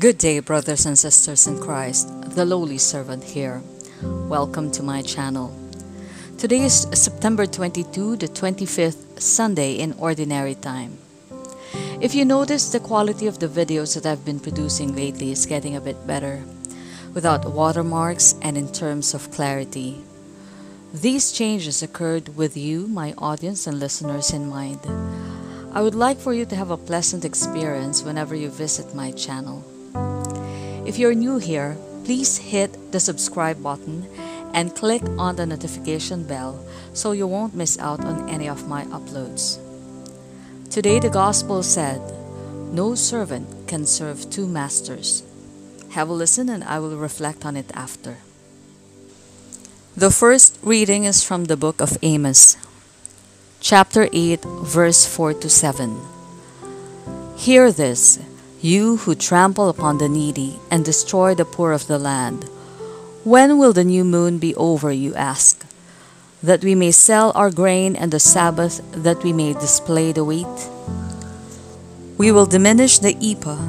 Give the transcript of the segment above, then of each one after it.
Good day, brothers and sisters in Christ, the lowly servant here. Welcome to my channel. Today is September 22, the 25th Sunday in Ordinary Time. If you notice, the quality of the videos that I've been producing lately is getting a bit better, without watermarks and in terms of clarity. These changes occurred with you, my audience and listeners in mind. I would like for you to have a pleasant experience whenever you visit my channel. If you're new here, please hit the subscribe button and click on the notification bell so you won't miss out on any of my uploads. Today, the Gospel said, No servant can serve two masters. Have a listen and I will reflect on it after. The first reading is from the book of Amos, chapter 8, verse 4 to 7. Hear this, you who trample upon the needy and destroy the poor of the land. When will the new moon be over, you ask? That we may sell our grain and the Sabbath, that we may display the wheat? We will diminish the ephah,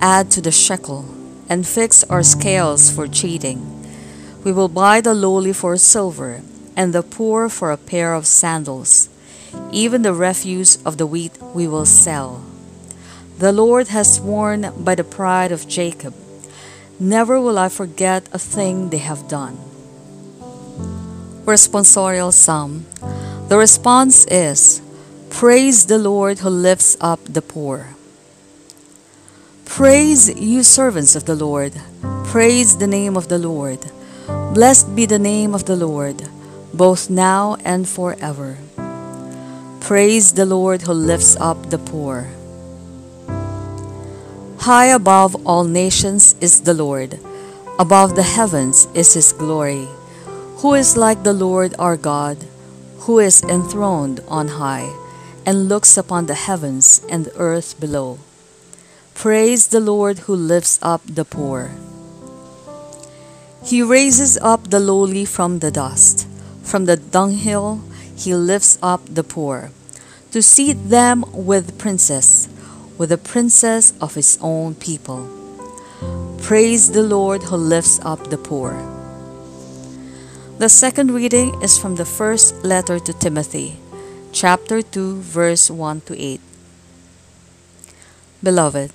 add to the shekel, and fix our scales for cheating. We will buy the lowly for silver, and the poor for a pair of sandals. Even the refuse of the wheat we will sell. The Lord has sworn by the pride of Jacob, Never will I forget a thing they have done. Responsorial Psalm. The response is Praise the Lord who lifts up the poor. Praise you servants of the Lord. Praise the name of the Lord. Blessed be the name of the Lord, both now and forever. Praise the Lord who lifts up the poor. High above all nations is the Lord, above the heavens is his glory. Who is like the Lord our God, who is enthroned on high, and looks upon the heavens and the earth below? Praise the Lord who lifts up the poor. He raises up the lowly from the dust, from the dunghill he lifts up the poor, to seat them with princes with the princess of his own people. Praise the Lord who lifts up the poor. The second reading is from the first letter to Timothy, chapter 2, verse 1 to 8. Beloved,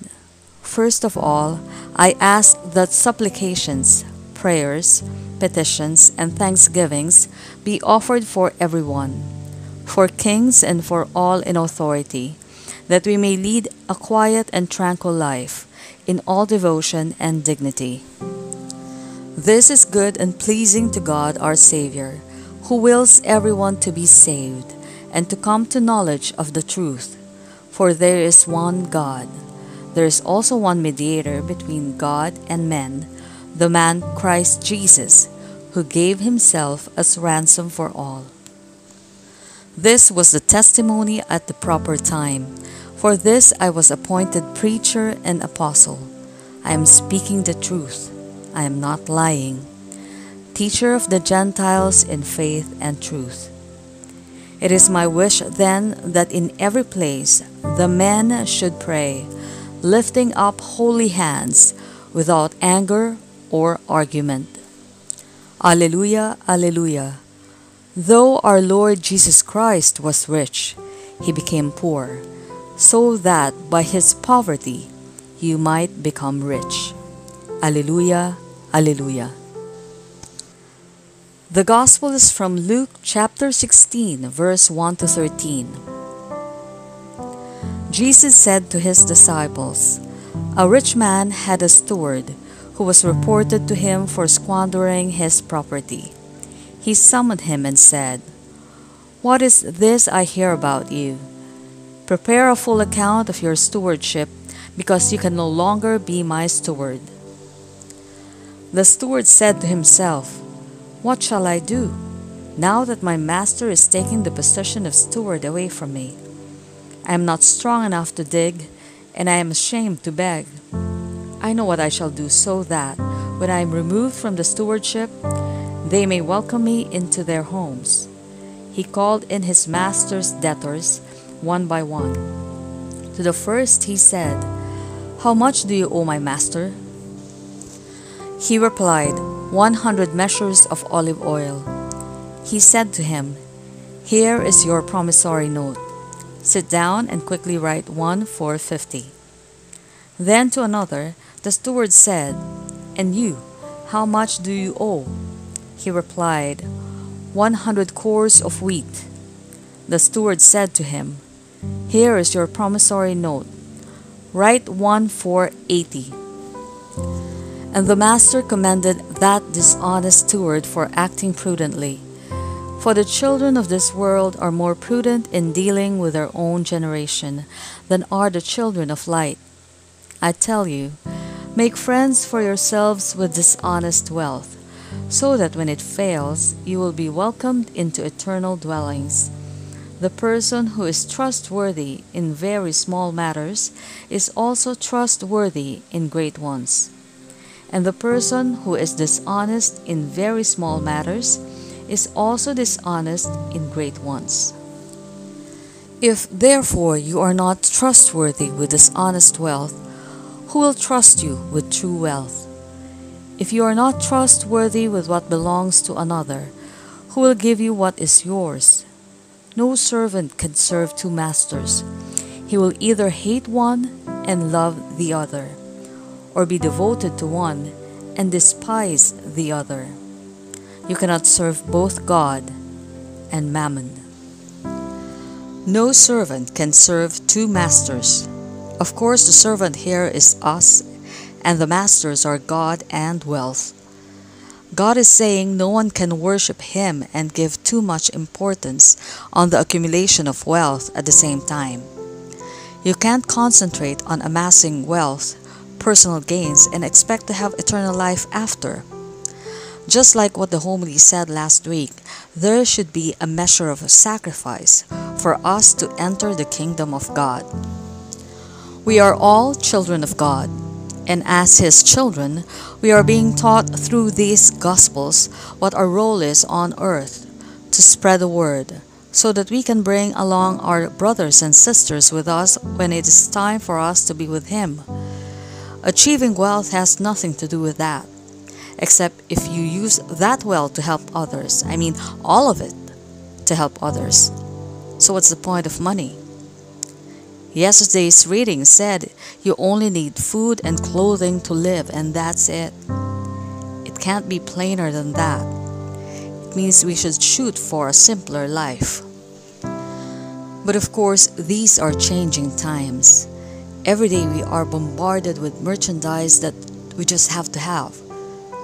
first of all, I ask that supplications, prayers, petitions, and thanksgivings be offered for everyone, for kings and for all in authority that we may lead a quiet and tranquil life in all devotion and dignity. This is good and pleasing to God our Savior, who wills everyone to be saved and to come to knowledge of the truth. For there is one God. There is also one mediator between God and men, the man Christ Jesus, who gave himself as ransom for all. This was the testimony at the proper time. For this I was appointed preacher and apostle. I am speaking the truth. I am not lying. Teacher of the Gentiles in faith and truth. It is my wish then that in every place the men should pray, lifting up holy hands without anger or argument. Alleluia, Alleluia. Though our Lord Jesus Christ was rich, he became poor, so that by his poverty you might become rich. Alleluia, Alleluia. The Gospel is from Luke chapter 16, verse 1 to 13. Jesus said to his disciples, A rich man had a steward who was reported to him for squandering his property he summoned him and said, What is this I hear about you? Prepare a full account of your stewardship, because you can no longer be my steward. The steward said to himself, What shall I do, now that my master is taking the position of steward away from me? I am not strong enough to dig, and I am ashamed to beg. I know what I shall do so that, when I am removed from the stewardship, they may welcome me into their homes. He called in his master's debtors one by one. To the first he said, How much do you owe my master? He replied, One hundred measures of olive oil. He said to him, Here is your promissory note. Sit down and quickly write one for fifty. Then to another, the steward said, And you, how much do you owe? He replied, One hundred kors of wheat. The steward said to him, Here is your promissory note. Write one for eighty. And the master commended that dishonest steward for acting prudently. For the children of this world are more prudent in dealing with their own generation than are the children of light. I tell you, make friends for yourselves with dishonest wealth, so that when it fails, you will be welcomed into eternal dwellings. The person who is trustworthy in very small matters is also trustworthy in great ones and the person who is dishonest in very small matters is also dishonest in great ones. If therefore you are not trustworthy with dishonest wealth, who will trust you with true wealth? If you are not trustworthy with what belongs to another, who will give you what is yours? No servant can serve two masters. He will either hate one and love the other or be devoted to one and despise the other. You cannot serve both God and mammon. No servant can serve two masters. Of course, the servant here is us, and the masters are God and wealth. God is saying no one can worship Him and give too much importance on the accumulation of wealth at the same time. You can't concentrate on amassing wealth personal gains and expect to have eternal life after. Just like what the homily said last week, there should be a measure of sacrifice for us to enter the kingdom of God. We are all children of God, and as His children, we are being taught through these Gospels what our role is on earth to spread the word, so that we can bring along our brothers and sisters with us when it is time for us to be with Him. Achieving wealth has nothing to do with that, except if you use that wealth to help others. I mean, all of it to help others. So, what's the point of money? Yesterday's reading said you only need food and clothing to live, and that's it. It can't be plainer than that. It means we should shoot for a simpler life. But of course, these are changing times. Every day we are bombarded with merchandise that we just have to have.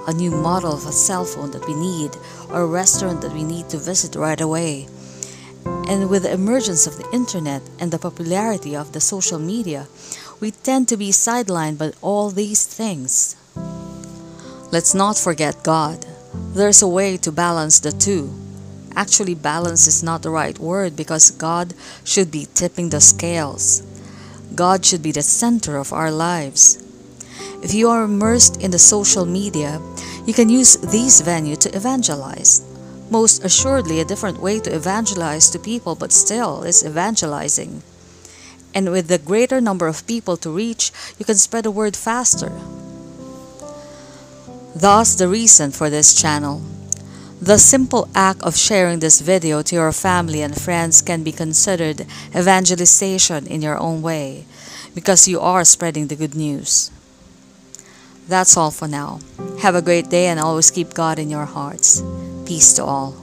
A new model of a cell phone that we need, or a restaurant that we need to visit right away. And with the emergence of the internet and the popularity of the social media, we tend to be sidelined by all these things. Let's not forget God. There's a way to balance the two. Actually, balance is not the right word because God should be tipping the scales. God should be the center of our lives. If you are immersed in the social media, you can use these venues to evangelize. Most assuredly, a different way to evangelize to people, but still is evangelizing. And with the greater number of people to reach, you can spread the word faster. Thus, the reason for this channel. The simple act of sharing this video to your family and friends can be considered evangelization in your own way because you are spreading the good news. That's all for now. Have a great day and always keep God in your hearts. Peace to all.